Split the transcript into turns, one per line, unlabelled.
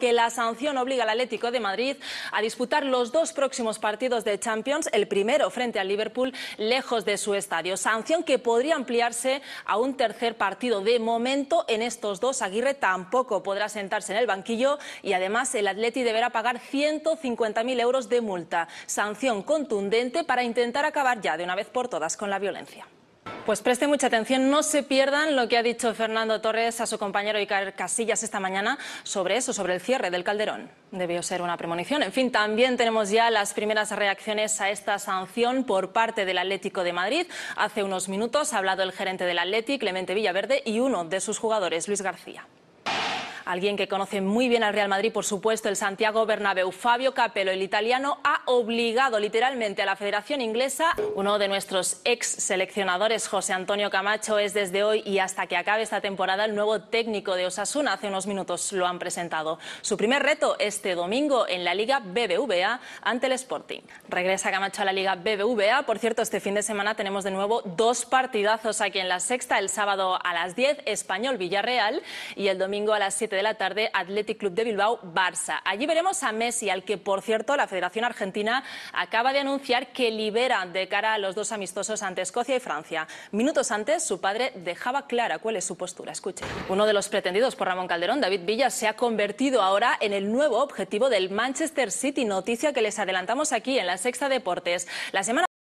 porque la sanción obliga al Atlético de Madrid a disputar los dos próximos partidos de Champions, el primero frente al Liverpool, lejos de su estadio. Sanción que podría ampliarse a un tercer partido. De momento, en estos dos, Aguirre tampoco podrá sentarse en el banquillo y además el Atleti deberá pagar 150.000 euros de multa. Sanción contundente para intentar acabar ya de una vez por todas con la violencia. Pues preste mucha atención, no se pierdan lo que ha dicho Fernando Torres a su compañero Icar Casillas esta mañana sobre eso, sobre el cierre del Calderón. Debió ser una premonición. En fin, también tenemos ya las primeras reacciones a esta sanción por parte del Atlético de Madrid. Hace unos minutos ha hablado el gerente del Atlético, Clemente Villaverde, y uno de sus jugadores, Luis García. Alguien que conoce muy bien al Real Madrid, por supuesto, el Santiago Bernabéu, Fabio Capello, el italiano, ha obligado literalmente a la Federación Inglesa. Uno de nuestros ex seleccionadores, José Antonio Camacho, es desde hoy y hasta que acabe esta temporada el nuevo técnico de Osasuna. Hace unos minutos lo han presentado. Su primer reto este domingo en la Liga BBVA ante el Sporting. Regresa Camacho a la Liga BBVA. Por cierto, este fin de semana tenemos de nuevo dos partidazos aquí en la sexta. El sábado a las 10, Español Villarreal y el domingo a las 7 de la tarde, Athletic Club de Bilbao, Barça. Allí veremos a Messi, al que, por cierto, la Federación Argentina acaba de anunciar que libera de cara a los dos amistosos ante Escocia y Francia. Minutos antes, su padre dejaba clara cuál es su postura. Escuche. Uno de los pretendidos por Ramón Calderón, David Villa, se ha convertido ahora en el nuevo objetivo del Manchester City. Noticia que les adelantamos aquí en la Sexta Deportes. La semana